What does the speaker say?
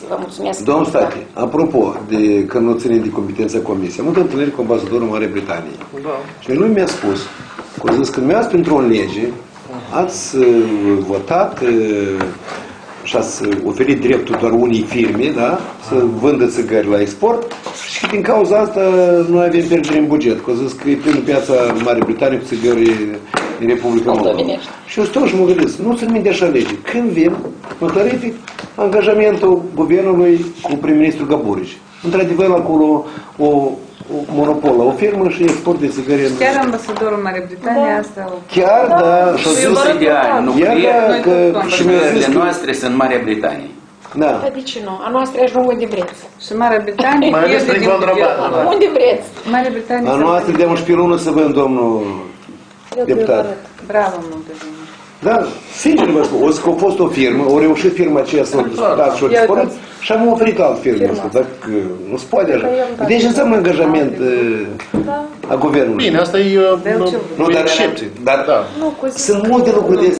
discuții. Vă mulțumesc. Domnul State, apropo de că nu ține de competența comisiei, am avut întâlniri cu ambasadorul Marii Britanii. Da. Și lui mi-a spus, că a zis că mi-ați printr-o lege, ați uh, votat uh, și ați oferit dreptul doar unei firme, da, să vândă țigări la export și că din cauza asta noi avem pierdere în buget. Că a zis că e plină piața Marii Britanii cu țigări în Republica Moldova. Moldovenești. Și eu stau și mă gândesc, nu se numim de așa lege. Când vin, mă clarific angajamentul guvernului cu prim-ministru Gaburici. Într-adevăr, acolo o, o monopol la o firmă și export de țigări în... Chiar ambasadorul Marii Britanii asta o... Chiar, da, și-a Eu zis, vă rog, ani, nu Iar cred. da, că și mi-a Țările zis că, noastre sunt Marea Britanie. da, Dar de ce nu? A noastră ajung unde vreți. Și Marea Britanie Mai ales pierde prin din contrabandă, bugetul da. lor. Unde vreți. Marea Britanie a se- noastră de 11 lună să vând domnul Eu deputat. Bravo, Moldoveni. Da, sincer vă spun, o să că a fost o firmă, o reușit firma aceea să o discutați și o Ia dispărut uitați. și am oferit alt firmă. Firma Asta, asta. dacă nu se poate așa. Că eu îmi dau Deci înseamnă angajament Da. uh, a guvernului. Bine, asta e uh, Dar eu ce Nu, o dar, excepție. dar Da. Nu, cu sunt multe lucruri de